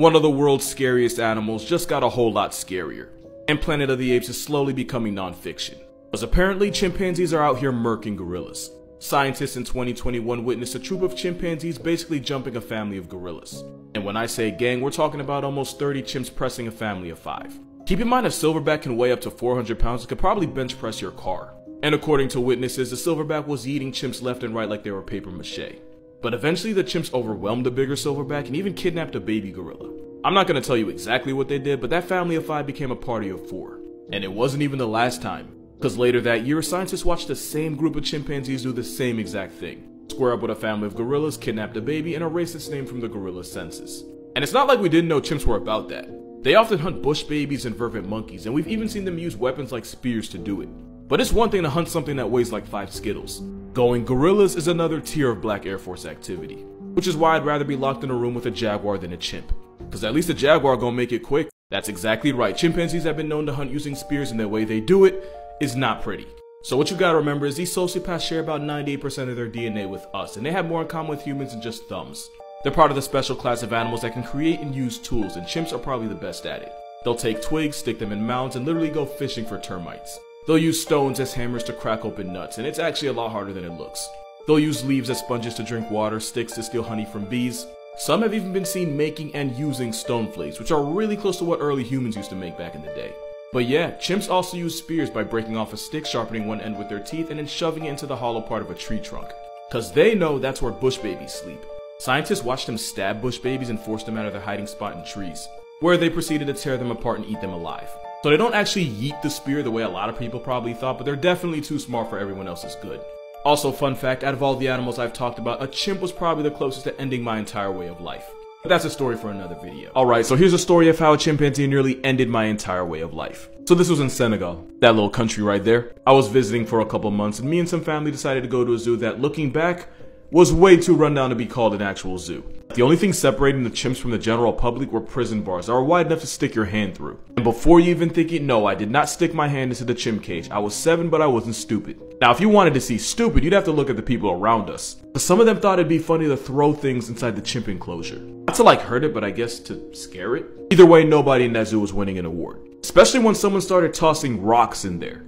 One of the world's scariest animals just got a whole lot scarier, and Planet of the Apes is slowly becoming non-fiction. Because apparently chimpanzees are out here murking gorillas. Scientists in 2021 witnessed a troop of chimpanzees basically jumping a family of gorillas. And when I say gang, we're talking about almost 30 chimps pressing a family of 5. Keep in mind a silverback can weigh up to 400 pounds and could probably bench press your car. And according to witnesses, the silverback was eating chimps left and right like they were paper mache. But eventually the chimps overwhelmed the bigger silverback and even kidnapped a baby gorilla. I'm not gonna tell you exactly what they did, but that family of five became a party of four. And it wasn't even the last time, because later that year, scientists watched the same group of chimpanzees do the same exact thing. Square up with a family of gorillas, kidnapped a baby, and erase its name from the gorilla census. And it's not like we didn't know chimps were about that. They often hunt bush babies and vervet monkeys, and we've even seen them use weapons like spears to do it. But it's one thing to hunt something that weighs like 5 Skittles. Going gorillas is another tier of Black Air Force activity, which is why I'd rather be locked in a room with a jaguar than a chimp. Cause at least a jaguar gonna make it quick. That's exactly right, chimpanzees have been known to hunt using spears and the way they do it is not pretty. So what you gotta remember is these sociopaths share about 98% of their DNA with us, and they have more in common with humans than just thumbs. They're part of the special class of animals that can create and use tools, and chimps are probably the best at it. They'll take twigs, stick them in mounds, and literally go fishing for termites. They'll use stones as hammers to crack open nuts, and it's actually a lot harder than it looks. They'll use leaves as sponges to drink water, sticks to steal honey from bees. Some have even been seen making and using stone flakes, which are really close to what early humans used to make back in the day. But yeah, chimps also use spears by breaking off a stick, sharpening one end with their teeth, and then shoving it into the hollow part of a tree trunk. Cause they know that's where bush babies sleep. Scientists watched them stab bush babies and force them out of their hiding spot in trees, where they proceeded to tear them apart and eat them alive. So they don't actually yeet the spear the way a lot of people probably thought, but they're definitely too smart for everyone else's good. Also, fun fact, out of all the animals I've talked about, a chimp was probably the closest to ending my entire way of life. But that's a story for another video. Alright, so here's a story of how a chimpanzee nearly ended my entire way of life. So this was in Senegal, that little country right there. I was visiting for a couple months and me and some family decided to go to a zoo that, looking back, was way too rundown to be called an actual zoo. The only thing separating the chimps from the general public were prison bars that were wide enough to stick your hand through. And before you even think it, no, I did not stick my hand into the chimp cage. I was seven, but I wasn't stupid. Now, if you wanted to see stupid, you'd have to look at the people around us. But some of them thought it'd be funny to throw things inside the chimp enclosure. Not to like hurt it, but I guess to scare it. Either way, nobody in that zoo was winning an award. Especially when someone started tossing rocks in there.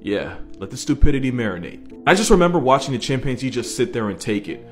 Yeah, let the stupidity marinate. I just remember watching the chimpanzee just sit there and take it.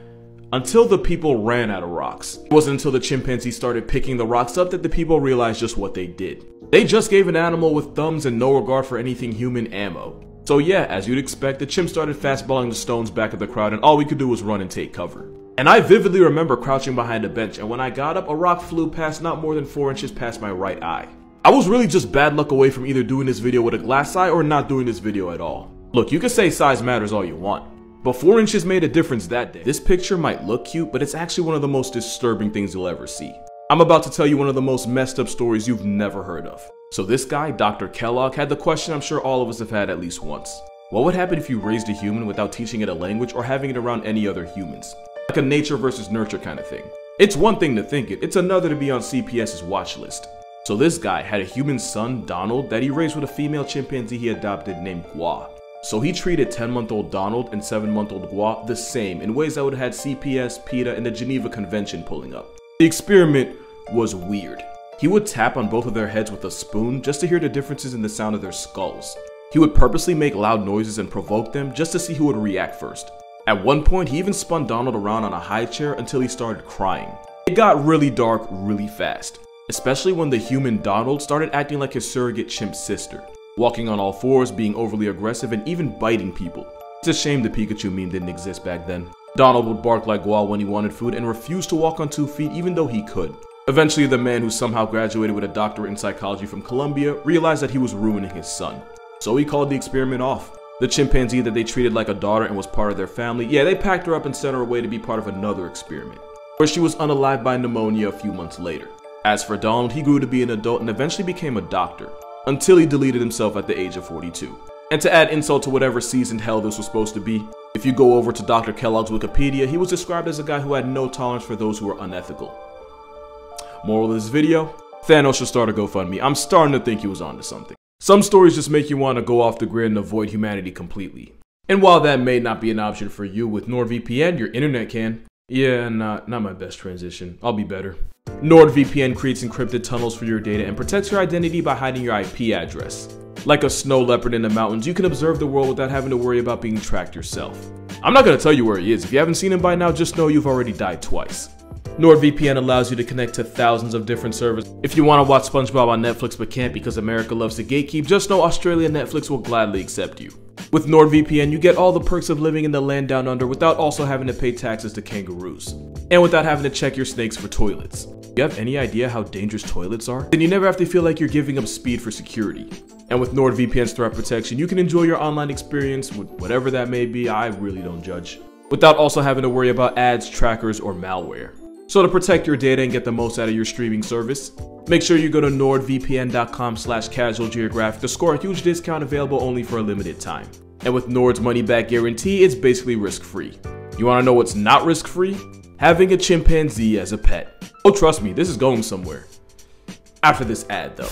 Until the people ran out of rocks. It wasn't until the chimpanzee started picking the rocks up that the people realized just what they did. They just gave an animal with thumbs and no regard for anything human ammo. So yeah, as you'd expect, the chimp started fastballing the stones back at the crowd and all we could do was run and take cover. And I vividly remember crouching behind a bench and when I got up, a rock flew past not more than 4 inches past my right eye. I was really just bad luck away from either doing this video with a glass eye or not doing this video at all. Look, you can say size matters all you want, but 4 inches made a difference that day. This picture might look cute, but it's actually one of the most disturbing things you'll ever see. I'm about to tell you one of the most messed up stories you've never heard of. So this guy, Dr. Kellogg, had the question I'm sure all of us have had at least once. What would happen if you raised a human without teaching it a language or having it around any other humans? Like a nature versus nurture kind of thing. It's one thing to think it, it's another to be on CPS's watch list. So this guy had a human son, Donald, that he raised with a female chimpanzee he adopted named Gua. So he treated 10 month old Donald and 7 month old Gua the same in ways that would have had CPS, PETA, and the Geneva Convention pulling up. The experiment was weird. He would tap on both of their heads with a spoon just to hear the differences in the sound of their skulls. He would purposely make loud noises and provoke them just to see who would react first. At one point, he even spun Donald around on a high chair until he started crying. It got really dark really fast, especially when the human Donald started acting like his surrogate chimp sister walking on all fours, being overly aggressive, and even biting people. It's a shame the Pikachu meme didn't exist back then. Donald would bark like Gua when he wanted food and refuse to walk on two feet even though he could. Eventually, the man who somehow graduated with a doctorate in psychology from Columbia realized that he was ruining his son. So he called the experiment off. The chimpanzee that they treated like a daughter and was part of their family, yeah, they packed her up and sent her away to be part of another experiment, where she was unalived by pneumonia a few months later. As for Donald, he grew to be an adult and eventually became a doctor until he deleted himself at the age of 42. And to add insult to whatever seasoned hell this was supposed to be, if you go over to Dr. Kellogg's Wikipedia, he was described as a guy who had no tolerance for those who were unethical. Moral of this video, Thanos should start a GoFundMe. I'm starting to think he was onto something. Some stories just make you want to go off the grid and avoid humanity completely. And while that may not be an option for you with NordVPN, your internet can. Yeah, not, not my best transition. I'll be better. NordVPN creates encrypted tunnels for your data and protects your identity by hiding your IP address. Like a snow leopard in the mountains, you can observe the world without having to worry about being tracked yourself. I'm not gonna tell you where he is. If you haven't seen him by now, just know you've already died twice. NordVPN allows you to connect to thousands of different servers. If you want to watch SpongeBob on Netflix but can't because America loves to gatekeep, just know Australia Netflix will gladly accept you. With NordVPN, you get all the perks of living in the land down under without also having to pay taxes to kangaroos. And without having to check your snakes for toilets. You have any idea how dangerous toilets are? Then you never have to feel like you're giving up speed for security. And with NordVPN's threat protection, you can enjoy your online experience with whatever that may be, I really don't judge. Without also having to worry about ads, trackers, or malware. So to protect your data and get the most out of your streaming service, make sure you go to nordvpn.com slash casualgeographic to score a huge discount available only for a limited time. And with Nord's money back guarantee, it's basically risk-free. You wanna know what's not risk-free? Having a chimpanzee as a pet. Oh, trust me, this is going somewhere. After this ad, though.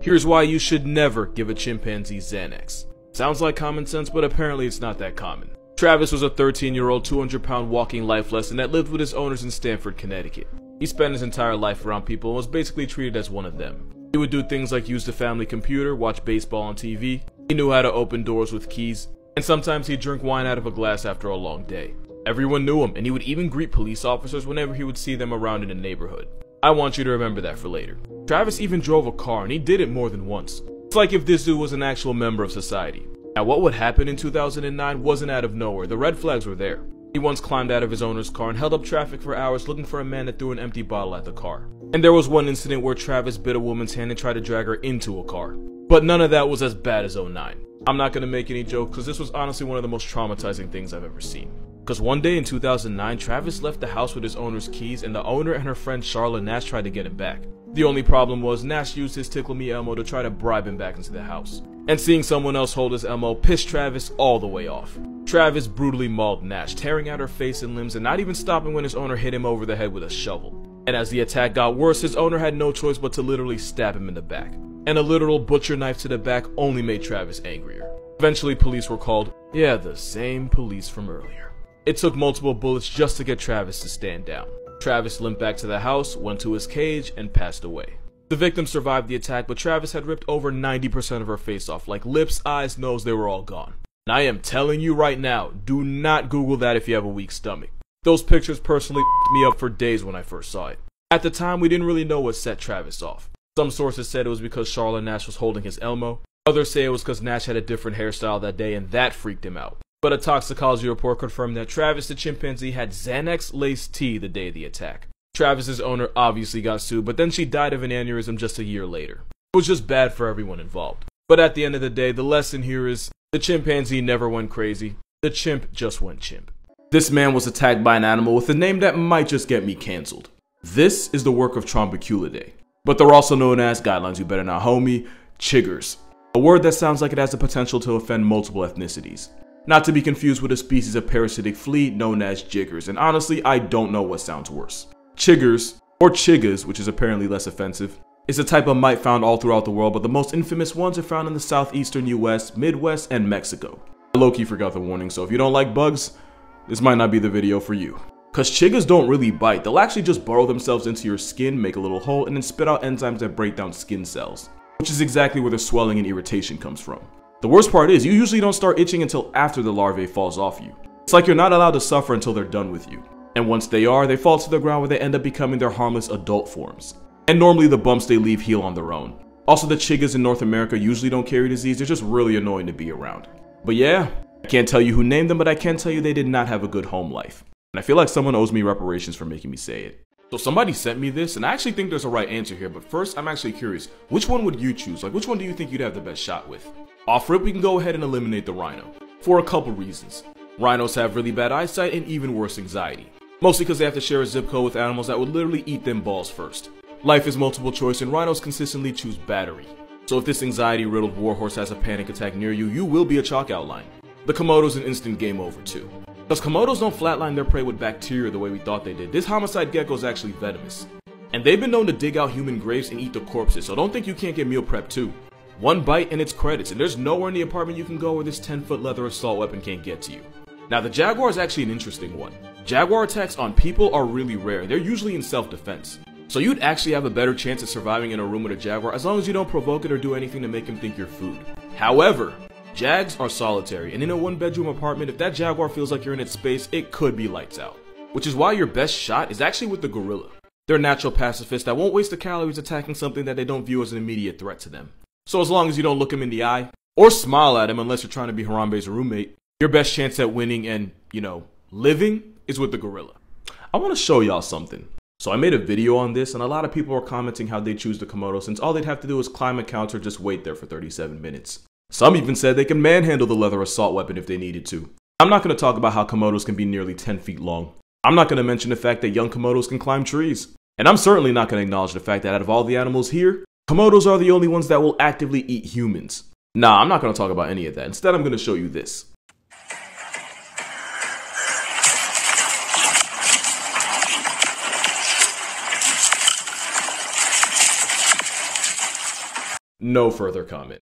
Here's why you should never give a chimpanzee Xanax. Sounds like common sense, but apparently it's not that common. Travis was a 13 year old, 200 pound walking life lesson that lived with his owners in Stamford, Connecticut. He spent his entire life around people and was basically treated as one of them. He would do things like use the family computer, watch baseball on TV, he knew how to open doors with keys, and sometimes he'd drink wine out of a glass after a long day. Everyone knew him, and he would even greet police officers whenever he would see them around in the neighborhood. I want you to remember that for later. Travis even drove a car, and he did it more than once. It's like if this dude was an actual member of society. Now, what would happen in 2009 wasn't out of nowhere. The red flags were there. He once climbed out of his owner's car and held up traffic for hours looking for a man that threw an empty bottle at the car. And there was one incident where Travis bit a woman's hand and tried to drag her into a car. But none of that was as bad as 09. I'm not gonna make any jokes because this was honestly one of the most traumatizing things I've ever seen. Because one day in 2009, Travis left the house with his owner's keys and the owner and her friend Charlotte Nash tried to get him back. The only problem was Nash used his Tickle Me Elmo to try to bribe him back into the house and seeing someone else hold his Elmo pissed Travis all the way off. Travis brutally mauled Nash, tearing out her face and limbs and not even stopping when his owner hit him over the head with a shovel. And as the attack got worse, his owner had no choice but to literally stab him in the back. And a literal butcher knife to the back only made Travis angrier. Eventually, police were called. Yeah, the same police from earlier. It took multiple bullets just to get Travis to stand down. Travis limped back to the house, went to his cage, and passed away. The victim survived the attack, but Travis had ripped over 90% of her face off, like lips, eyes, nose, they were all gone. And I am telling you right now, do not Google that if you have a weak stomach. Those pictures personally me up for days when I first saw it. At the time, we didn't really know what set Travis off. Some sources said it was because Charlotte Nash was holding his Elmo. Others say it was because Nash had a different hairstyle that day and that freaked him out. But a toxicology report confirmed that Travis the chimpanzee had Xanax laced tea the day of the attack. Travis's owner obviously got sued, but then she died of an aneurysm just a year later. It was just bad for everyone involved. But at the end of the day, the lesson here is the chimpanzee never went crazy. The chimp just went chimp. This man was attacked by an animal with a name that might just get me cancelled. This is the work of Trombiculidae. But they're also known as, guidelines you better not homie, chiggers. A word that sounds like it has the potential to offend multiple ethnicities. Not to be confused with a species of parasitic flea known as jiggers, and honestly, I don't know what sounds worse. Chiggers, or chiggas, which is apparently less offensive, is a type of mite found all throughout the world, but the most infamous ones are found in the southeastern US, Midwest, and Mexico. Lowkey forgot the warning, so if you don't like bugs, this might not be the video for you. Cause chiggas don't really bite, they'll actually just burrow themselves into your skin, make a little hole, and then spit out enzymes that break down skin cells. Which is exactly where the swelling and irritation comes from. The worst part is, you usually don't start itching until after the larvae falls off you. It's like you're not allowed to suffer until they're done with you. And once they are, they fall to the ground where they end up becoming their harmless adult forms. And normally the bumps they leave heal on their own. Also the chiggas in North America usually don't carry disease, they're just really annoying to be around. But yeah, I can't tell you who named them, but I can tell you they did not have a good home life. And I feel like someone owes me reparations for making me say it. So somebody sent me this, and I actually think there's a right answer here, but first I'm actually curious, which one would you choose? Like which one do you think you'd have the best shot with? Off rip, we can go ahead and eliminate the rhino. For a couple reasons. Rhinos have really bad eyesight and even worse anxiety. Mostly because they have to share a zip code with animals that would literally eat them balls first. Life is multiple choice and rhinos consistently choose battery. So if this anxiety-riddled warhorse has a panic attack near you, you will be a chalk outline. The Komodo's an instant game over too. Because Komodos don't flatline their prey with bacteria the way we thought they did. This homicide gecko is actually venomous. And they've been known to dig out human graves and eat the corpses, so don't think you can't get meal prep too. One bite and it's credits, and there's nowhere in the apartment you can go where this 10 foot leather assault weapon can't get to you. Now the Jaguar is actually an interesting one. Jaguar attacks on people are really rare, they're usually in self defense. So you'd actually have a better chance of surviving in a room with a Jaguar as long as you don't provoke it or do anything to make him think you're food. However, Jags are solitary, and in a one bedroom apartment, if that Jaguar feels like you're in its space, it could be lights out. Which is why your best shot is actually with the Gorilla. They're natural pacifists that won't waste the calories attacking something that they don't view as an immediate threat to them. So as long as you don't look him in the eye, or smile at him unless you're trying to be Harambe's roommate, your best chance at winning and, you know, living is with the Gorilla. I want to show y'all something. So I made a video on this and a lot of people are commenting how they choose the Komodo since all they'd have to do is climb a counter just wait there for 37 minutes. Some even said they can manhandle the leather assault weapon if they needed to. I'm not going to talk about how Komodos can be nearly 10 feet long. I'm not going to mention the fact that young Komodos can climb trees. And I'm certainly not going to acknowledge the fact that out of all the animals here, Komodos are the only ones that will actively eat humans. Nah, I'm not going to talk about any of that. Instead, I'm going to show you this. No further comment.